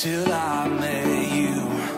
till I met you.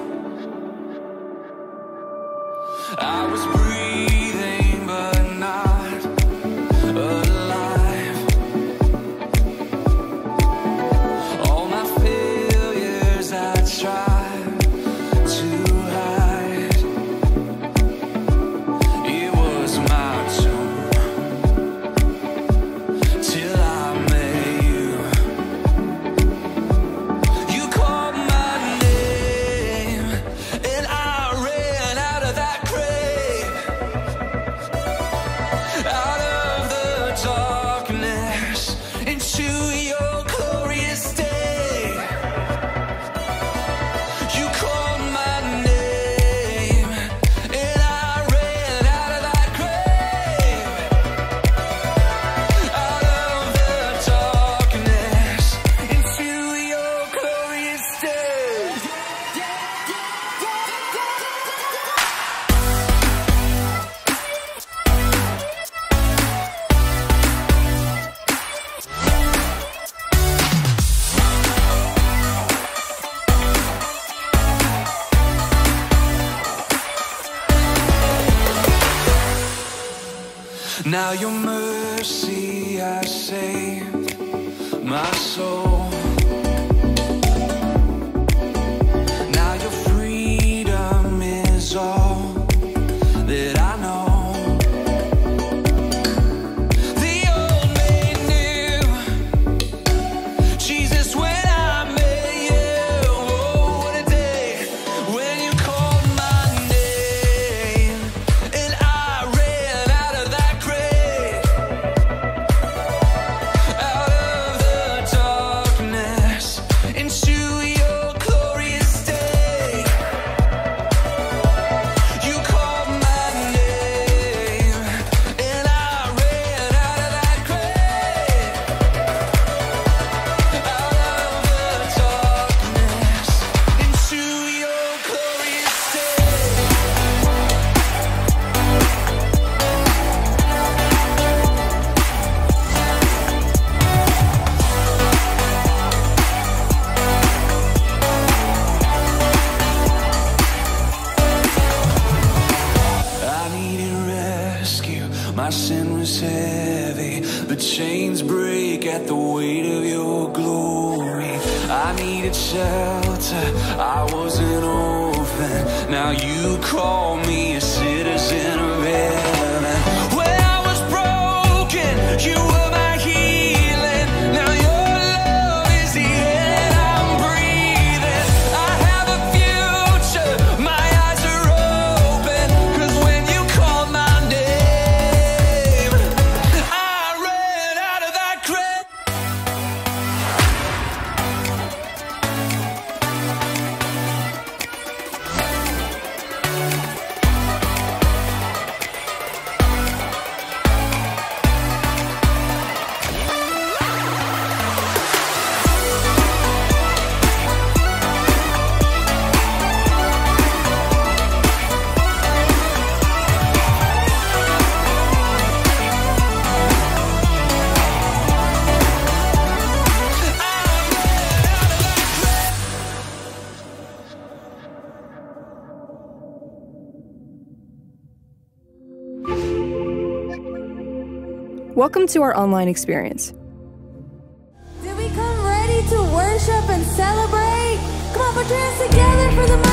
Welcome to our online experience. Did we come ready to worship and celebrate? Come on, put your hands together for the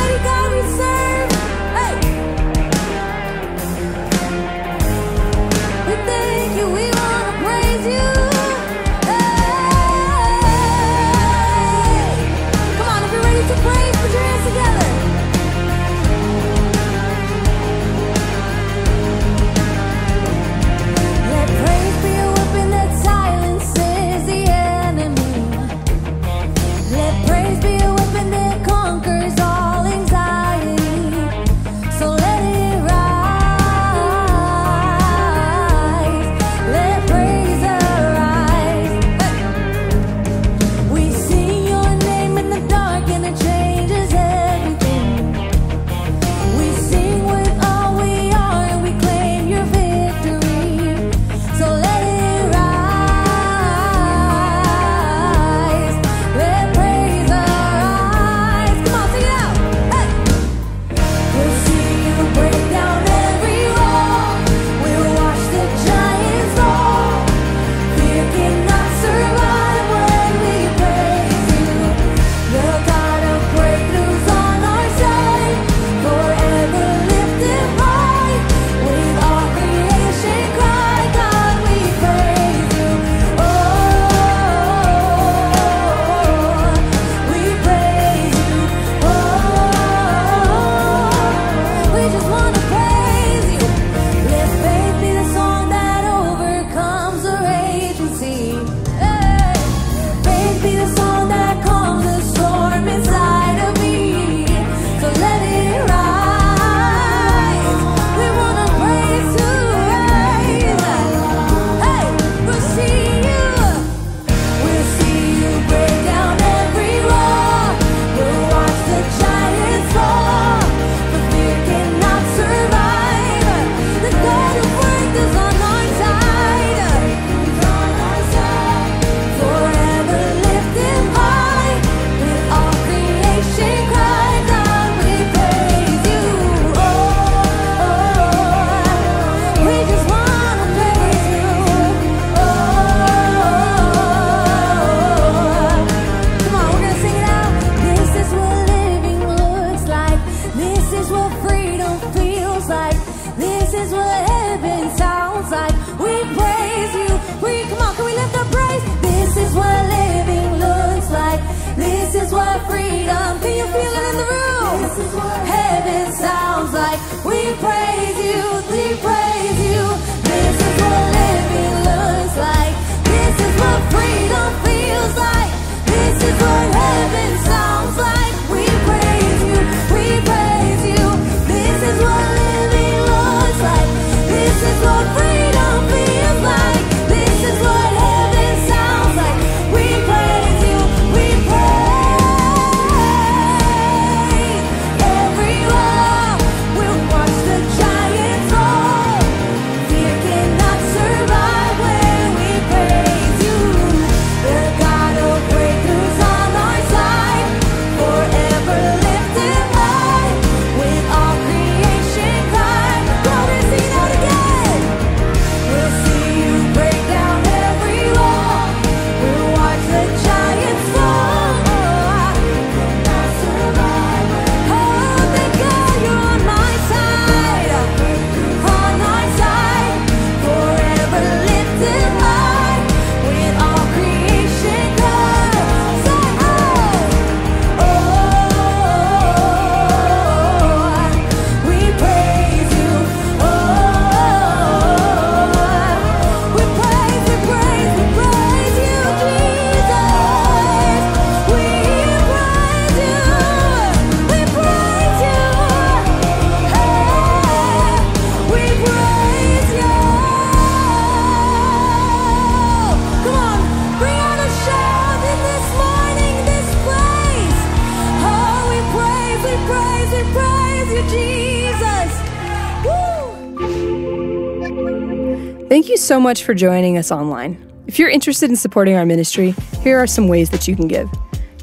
so much for joining us online. If you're interested in supporting our ministry, here are some ways that you can give.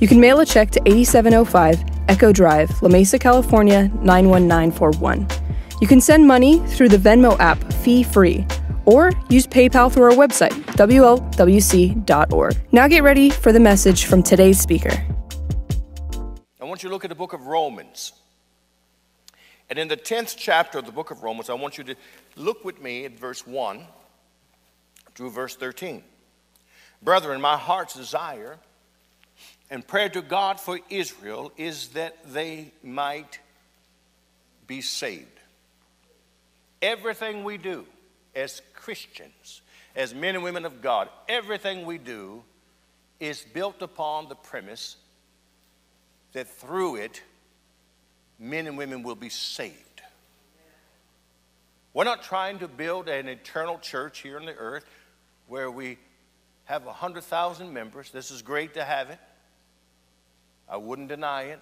You can mail a check to 8705 Echo Drive, La Mesa, California 91941. You can send money through the Venmo app fee free or use PayPal through our website, WLWC.org. Now get ready for the message from today's speaker. I want you to look at the book of Romans. And in the 10th chapter of the book of Romans, I want you to look with me at verse 1 through verse 13. Brethren, my heart's desire and prayer to God for Israel is that they might be saved. Everything we do as Christians, as men and women of God, everything we do is built upon the premise that through it, men and women will be saved. We're not trying to build an eternal church here on the earth where we have 100,000 members. This is great to have it. I wouldn't deny it.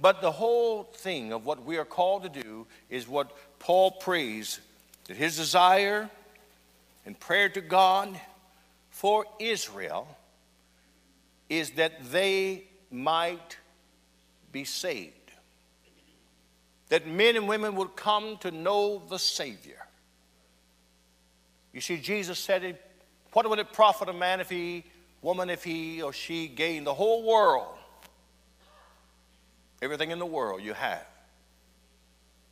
But the whole thing of what we are called to do is what Paul prays that his desire and prayer to God for Israel is that they might be saved. That men and women would come to know the Savior. You see, Jesus said, What would it profit a man if he, woman, if he or she gained the whole world? Everything in the world you have.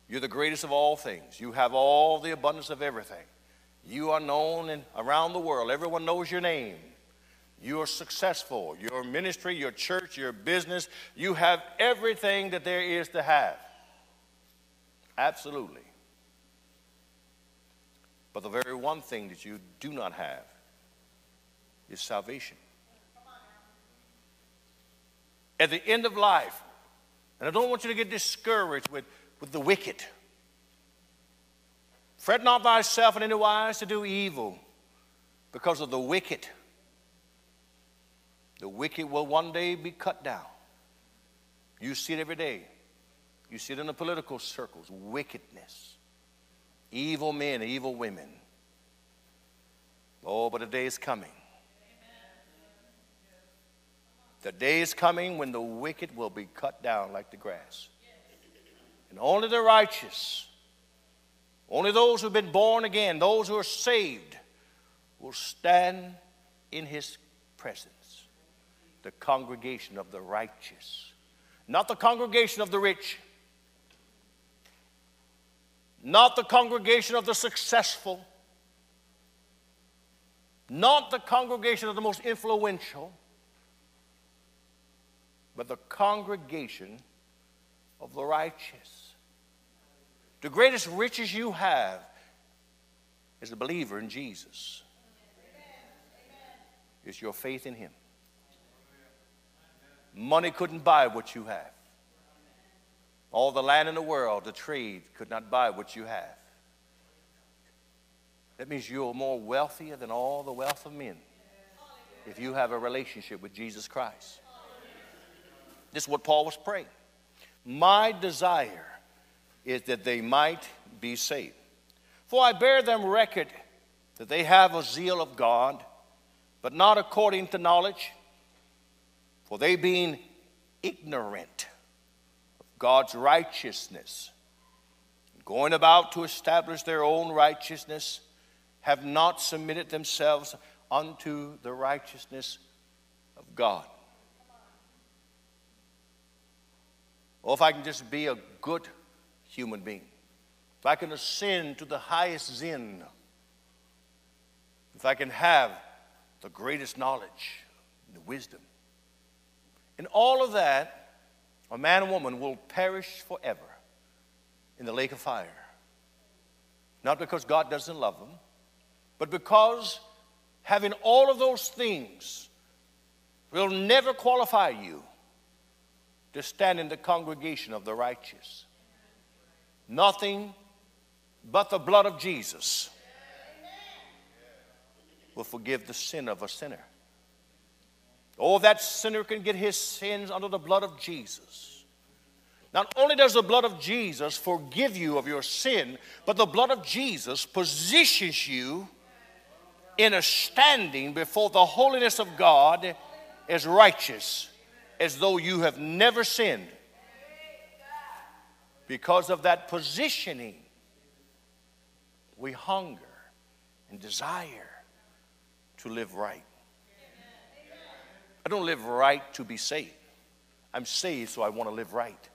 You're the greatest of all things. You have all the abundance of everything. You are known in, around the world. Everyone knows your name. You are successful. Your ministry, your church, your business, you have everything that there is to have. Absolutely. But the very one thing that you do not have is salvation. At the end of life, and I don't want you to get discouraged with, with the wicked. Fret not thyself in any wise to do evil because of the wicked. The wicked will one day be cut down. You see it every day. You see it in the political circles wickedness, evil men, evil women. Oh, but a day is coming. The day is coming when the wicked will be cut down like the grass. And only the righteous, only those who've been born again, those who are saved, will stand in his presence. The congregation of the righteous, not the congregation of the rich, not the congregation of the successful, not the congregation of the most influential but the congregation of the righteous. The greatest riches you have is a believer in Jesus. It's your faith in Him. Money couldn't buy what you have. All the land in the world, the trade, could not buy what you have. That means you're more wealthier than all the wealth of men if you have a relationship with Jesus Christ. This is what Paul was praying. My desire is that they might be saved. For I bear them record that they have a zeal of God, but not according to knowledge. For they being ignorant God's righteousness, going about to establish their own righteousness, have not submitted themselves unto the righteousness of God. Or if I can just be a good human being, if I can ascend to the highest zen, if I can have the greatest knowledge, the wisdom, and all of that, a man and woman will perish forever in the lake of fire. Not because God doesn't love them, but because having all of those things will never qualify you to stand in the congregation of the righteous. Nothing but the blood of Jesus will forgive the sin of a sinner. Oh, that sinner can get his sins under the blood of Jesus. Not only does the blood of Jesus forgive you of your sin, but the blood of Jesus positions you in a standing before the holiness of God as righteous, as though you have never sinned. Because of that positioning, we hunger and desire to live right. I don't live right to be saved. I'm saved so I want to live right.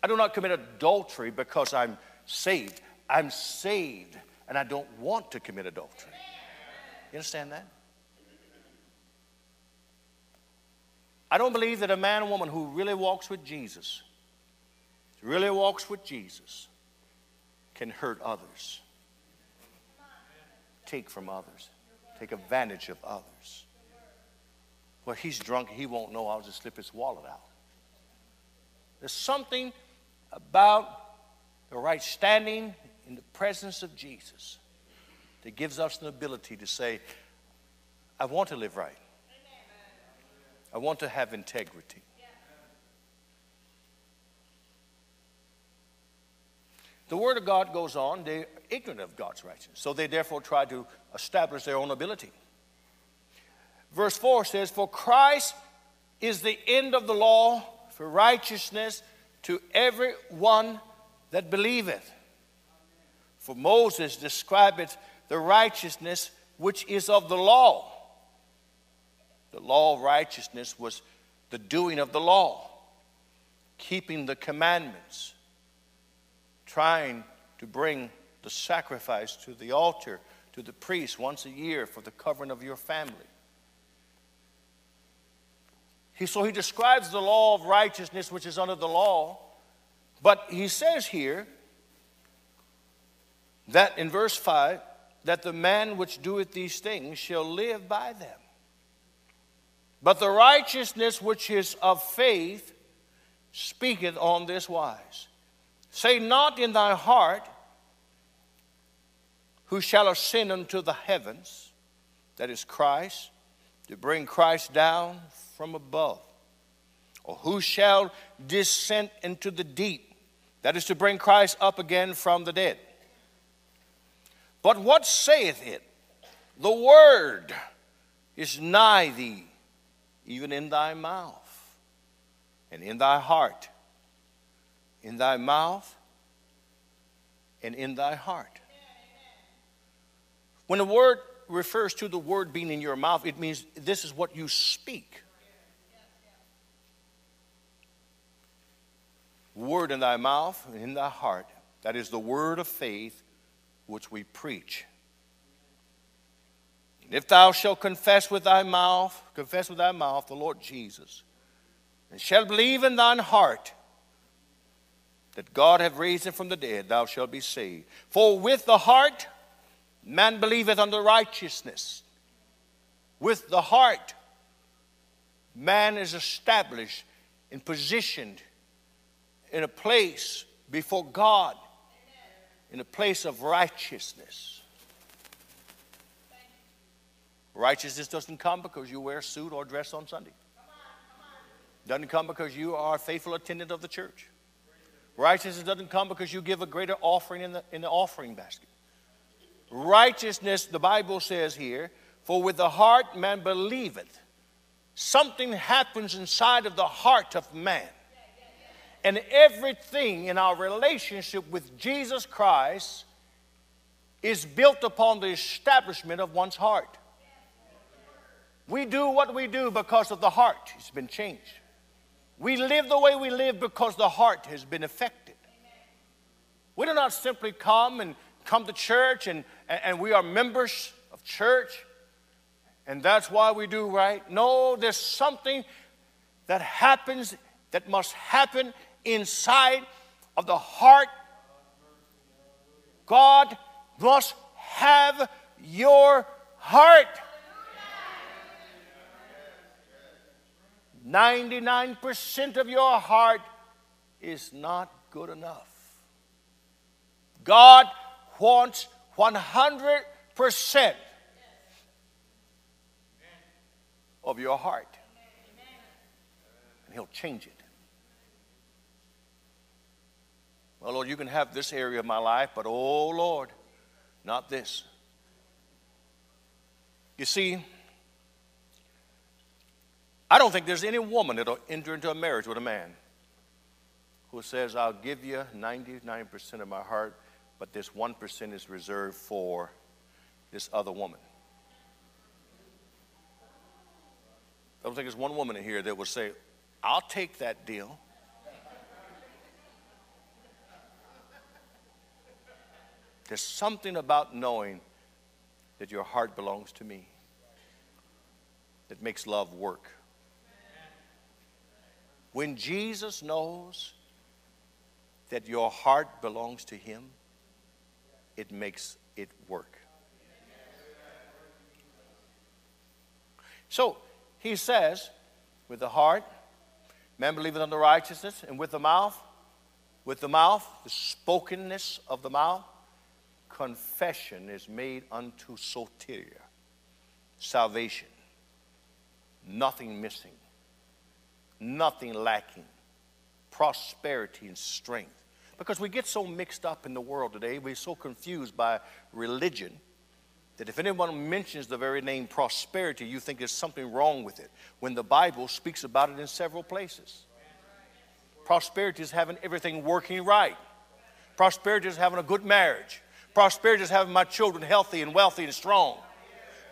I do not commit adultery because I'm saved. I'm saved and I don't want to commit adultery. You understand that? I don't believe that a man or woman who really walks with Jesus, really walks with Jesus, can hurt others, take from others, take advantage of others. Well, he's drunk, he won't know, I'll just slip his wallet out. There's something about the right standing in the presence of Jesus that gives us the ability to say, I want to live right. I want to have integrity. The Word of God goes on, they're ignorant of God's righteousness. So they therefore try to establish their own ability. Verse 4 says, For Christ is the end of the law for righteousness to every one that believeth. For Moses describeth the righteousness which is of the law. The law of righteousness was the doing of the law, keeping the commandments, trying to bring the sacrifice to the altar, to the priest once a year for the covering of your family. He, so he describes the law of righteousness which is under the law, but he says here that in verse 5 that the man which doeth these things shall live by them. But the righteousness which is of faith speaketh on this wise Say not in thy heart, Who shall ascend unto the heavens, that is Christ, to bring Christ down from above, or who shall descend into the deep, that is to bring Christ up again from the dead. But what saith it? The word is nigh thee, even in thy mouth and in thy heart. In thy mouth and in thy heart. When the word refers to the word being in your mouth, it means this is what you speak. Word in thy mouth and in thy heart. That is the word of faith which we preach. And if thou shalt confess with thy mouth, confess with thy mouth the Lord Jesus, and shalt believe in thine heart that God hath raised him from the dead, thou shalt be saved. For with the heart man believeth unto righteousness. With the heart man is established and positioned in a place before God, in a place of righteousness. Righteousness doesn't come because you wear a suit or dress on Sunday. Doesn't come because you are a faithful attendant of the church. Righteousness doesn't come because you give a greater offering in the, in the offering basket. Righteousness, the Bible says here, for with the heart man believeth. Something happens inside of the heart of man. And everything in our relationship with Jesus Christ is built upon the establishment of one's heart. We do what we do because of the heart. It's been changed. We live the way we live because the heart has been affected. We do not simply come and come to church and, and we are members of church and that's why we do right. No, there's something that happens that must happen inside of the heart. God must have your heart. 99% of your heart is not good enough. God wants 100% of your heart. And He'll change it. Well, Lord, you can have this area of my life, but oh, Lord, not this. You see, I don't think there's any woman that'll enter into a marriage with a man who says, I'll give you 99% of my heart, but this 1% is reserved for this other woman. I don't think there's one woman in here that would say, I'll take that deal. There's something about knowing that your heart belongs to me that makes love work. When Jesus knows that your heart belongs to Him, it makes it work. So he says, with the heart, man believeth unto righteousness, and with the mouth, with the mouth, the spokenness of the mouth, confession is made unto soteria, salvation. Nothing missing nothing lacking, prosperity and strength. Because we get so mixed up in the world today, we're so confused by religion that if anyone mentions the very name prosperity, you think there's something wrong with it, when the Bible speaks about it in several places. Prosperity is having everything working right. Prosperity is having a good marriage. Prosperity is having my children healthy and wealthy and strong.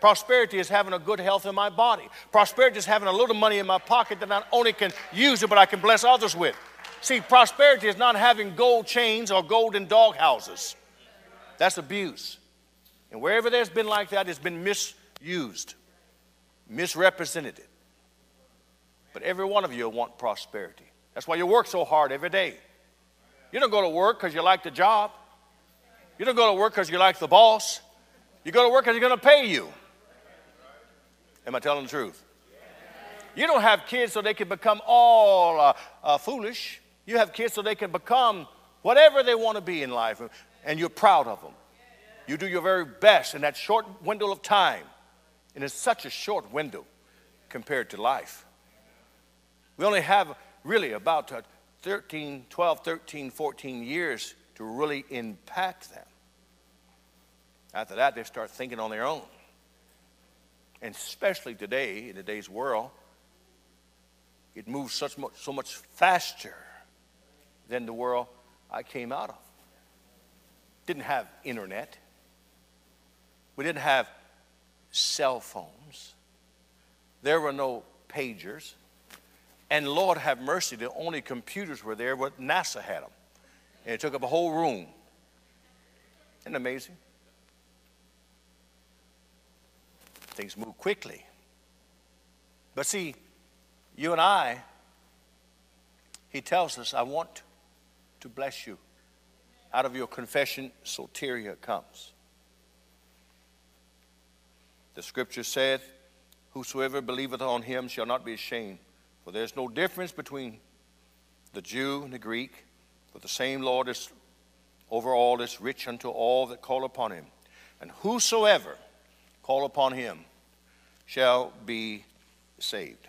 Prosperity is having a good health in my body. Prosperity is having a little money in my pocket that not only can use it, but I can bless others with. See, prosperity is not having gold chains or golden dog houses. That's abuse. And wherever there's been like that, it's been misused, misrepresented. But every one of you want prosperity. That's why you work so hard every day. You don't go to work because you like the job. You don't go to work because you like the boss. You go to work because they're going to pay you. Am I telling the truth? You don't have kids so they can become all uh, uh, foolish. You have kids so they can become whatever they want to be in life, and you're proud of them. You do your very best in that short window of time, and it's such a short window compared to life. We only have really about uh, 13, 12, 13, 14 years to really impact them. After that, they start thinking on their own and especially today, in today's world, it moves such much, so much faster than the world I came out of. Didn't have internet. We didn't have cell phones. There were no pagers. And Lord have mercy, the only computers were there what NASA had them. And it took up a whole room. Isn't amazing? Things move quickly. But see, you and I, he tells us, I want to bless you. Out of your confession, soteria comes. The scripture saith, Whosoever believeth on him shall not be ashamed. For there's no difference between the Jew and the Greek, for the same Lord is over all is rich unto all that call upon him. And whosoever call upon him shall be saved.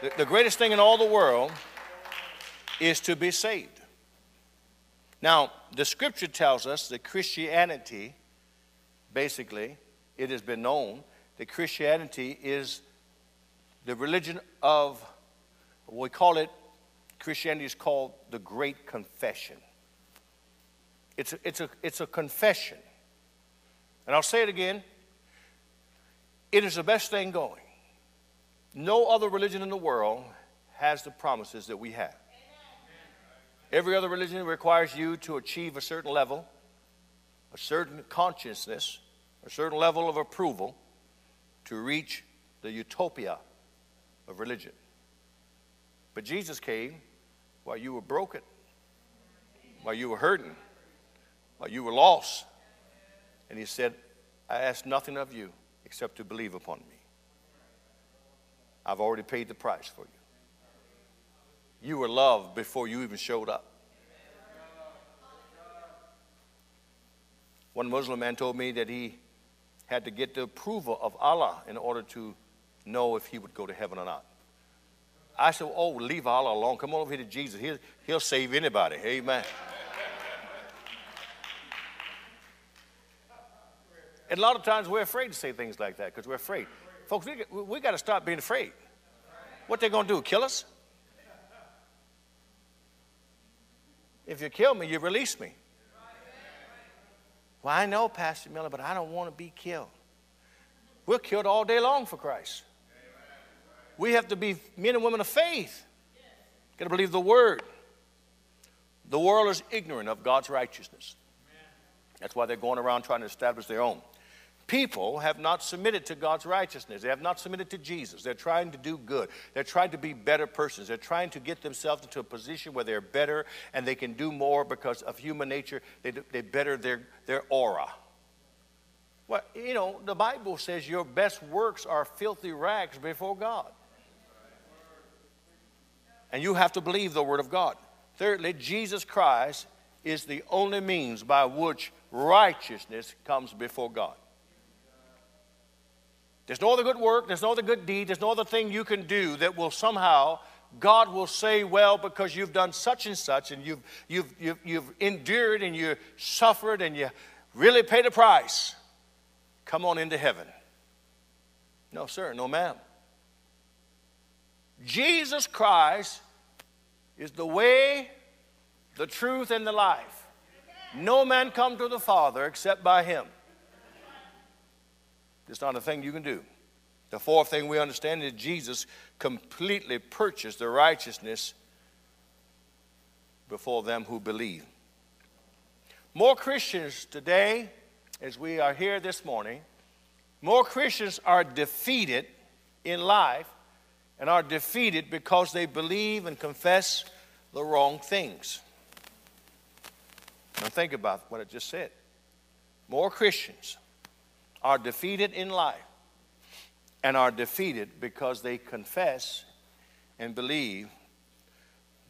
The, the greatest thing in all the world is to be saved. Now, the scripture tells us that Christianity, basically, it has been known that Christianity is the religion of, we call it, Christianity is called the Great Confession. It's a, it's a, it's a confession. And I'll say it again it is the best thing going. No other religion in the world has the promises that we have. Every other religion requires you to achieve a certain level, a certain consciousness, a certain level of approval to reach the utopia of religion. But Jesus came while you were broken, while you were hurting, while you were lost. And he said, I ask nothing of you except to believe upon me. I've already paid the price for you. You were loved before you even showed up. One Muslim man told me that he had to get the approval of Allah in order to know if he would go to heaven or not. I said, Oh, leave Allah alone. Come on over here to Jesus. He'll, he'll save anybody. Amen. And a lot of times we're afraid to say things like that because we're afraid. Folks, we, we got to stop being afraid. What they going to do, kill us? If you kill me, you release me. Well, I know, Pastor Miller, but I don't want to be killed. We're killed all day long for Christ. We have to be men and women of faith. Got to believe the word. The world is ignorant of God's righteousness. That's why they're going around trying to establish their own people have not submitted to God's righteousness. They have not submitted to Jesus. They're trying to do good. They're trying to be better persons. They're trying to get themselves into a position where they're better and they can do more because of human nature. They, they better their, their aura. Well, you know, the Bible says your best works are filthy rags before God. And you have to believe the Word of God. Thirdly, Jesus Christ is the only means by which righteousness comes before God. There's no other good work, there's no other good deed, there's no other thing you can do that will somehow, God will say, well, because you've done such and such and you've, you've, you've, you've endured and you suffered and you really paid a price, come on into heaven. No, sir, no, ma'am. Jesus Christ is the way, the truth, and the life. No man come to the Father except by him. It's not a thing you can do. The fourth thing we understand is Jesus completely purchased the righteousness before them who believe. More Christians today, as we are here this morning, more Christians are defeated in life and are defeated because they believe and confess the wrong things. Now, think about what I just said. More Christians are defeated in life and are defeated because they confess and believe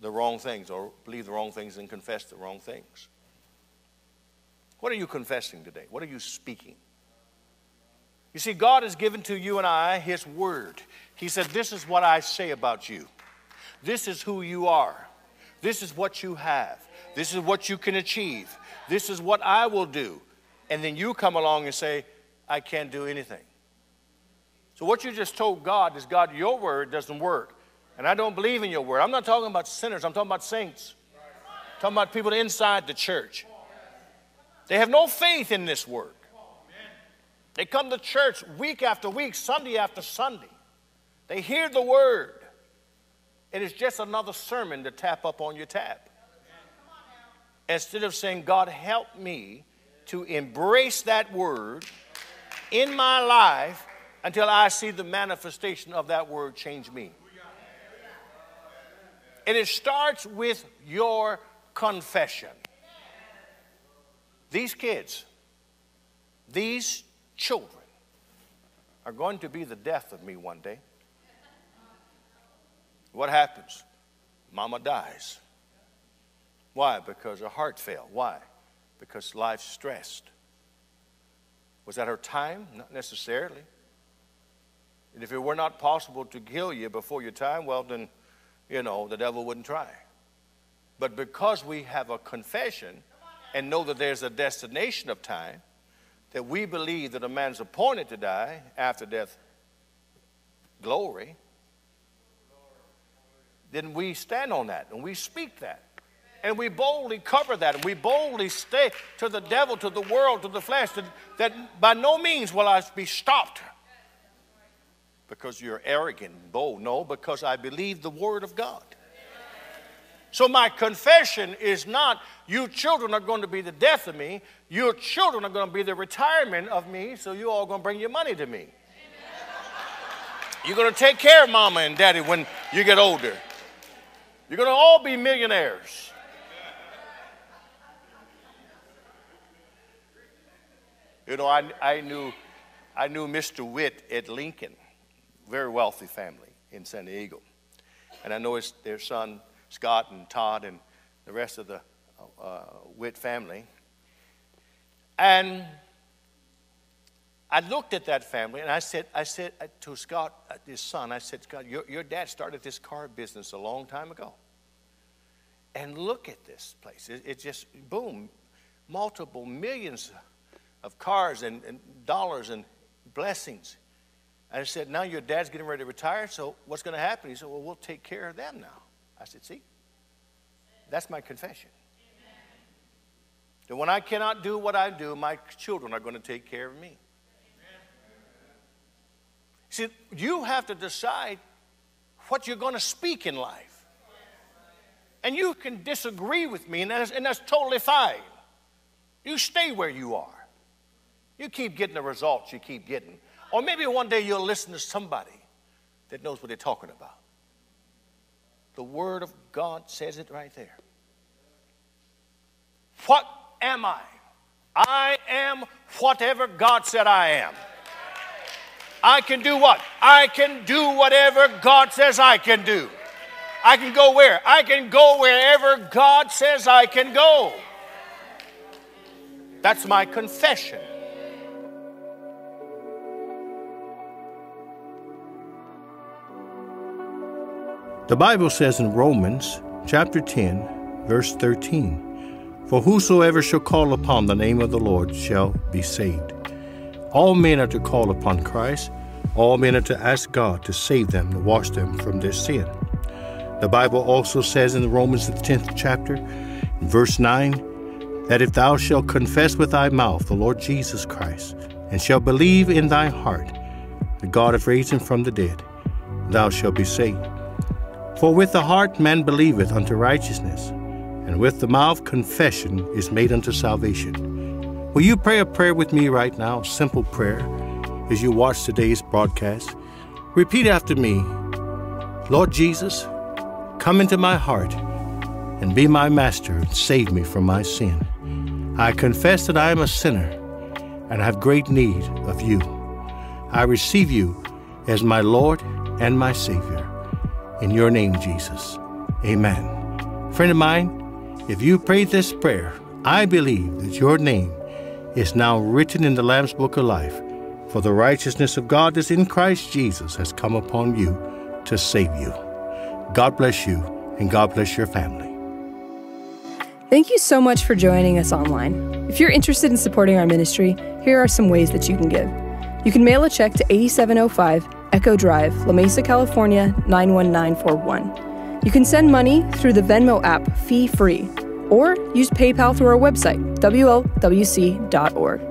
the wrong things or believe the wrong things and confess the wrong things. What are you confessing today? What are you speaking? You see, God has given to you and I His Word. He said, This is what I say about you. This is who you are. This is what you have. This is what you can achieve. This is what I will do. And then you come along and say, I can't do anything. So, what you just told God is God, your word doesn't work. And I don't believe in your word. I'm not talking about sinners, I'm talking about saints. I'm talking about people inside the church. They have no faith in this word. They come to church week after week, Sunday after Sunday. They hear the word. And It is just another sermon to tap up on your tap. Instead of saying, God, help me to embrace that word in my life until I see the manifestation of that word change me. And it starts with your confession. These kids, these children, are going to be the death of me one day. What happens? Mama dies. Why? Because her heart failed. Why? Because life's stressed. Was that her time? Not necessarily. And if it were not possible to kill you before your time, well, then, you know, the devil wouldn't try. But because we have a confession and know that there's a destination of time, that we believe that a man's appointed to die after death, glory, then we stand on that and we speak that. And we boldly cover that and we boldly stay to the devil, to the world, to the flesh, that, that by no means will I be stopped because you're arrogant and bold. No, because I believe the word of God. So my confession is not, you children are going to be the death of me. Your children are going to be the retirement of me, so you all going to bring your money to me. You're going to take care of mama and daddy when you get older. You're going to all be millionaires. You know, I, I, knew, I knew Mr. Witt at Lincoln, very wealthy family in San Diego. And I know his, their son Scott and Todd and the rest of the uh, Witt family. And I looked at that family and I said, I said to Scott, uh, his son, I said, Scott, your, your dad started this car business a long time ago. And look at this place. It, it just, boom, multiple millions of cars and, and dollars and blessings. And I said, now your dad's getting ready to retire, so what's going to happen? He said, well, we'll take care of them now. I said, See, that's my confession. That when I cannot do what I do, my children are going to take care of me. See, you have to decide what you're going to speak in life. And you can disagree with me, and that's, and that's totally fine. You stay where you are. You keep getting the results you keep getting. Or maybe one day you'll listen to somebody that knows what they're talking about. The Word of God says it right there. What am I? I am whatever God said I am. I can do what? I can do whatever God says I can do. I can go where? I can go wherever God says I can go. That's my confession. The Bible says in Romans chapter 10, verse 13, For whosoever shall call upon the name of the Lord shall be saved. All men are to call upon Christ. All men are to ask God to save them, to wash them from their sin. The Bible also says in Romans the 10th chapter, verse 9, that if thou shalt confess with thy mouth the Lord Jesus Christ, and shalt believe in thy heart that God hath raised him from the dead, thou shalt be saved. For with the heart man believeth unto righteousness, and with the mouth confession is made unto salvation. Will you pray a prayer with me right now? Simple prayer as you watch today's broadcast. Repeat after me Lord Jesus, come into my heart and be my master and save me from my sin. I confess that I am a sinner and have great need of you. I receive you as my Lord and my Savior. In your name, Jesus. Amen. Friend of mine, if you prayed this prayer, I believe that your name is now written in the Lamb's Book of Life, for the righteousness of God that's in Christ Jesus has come upon you to save you. God bless you, and God bless your family. Thank you so much for joining us online. If you're interested in supporting our ministry, here are some ways that you can give. You can mail a check to 8705 Echo Drive, La Mesa, California 91941. You can send money through the Venmo app fee free or use PayPal through our website, WLWC.org.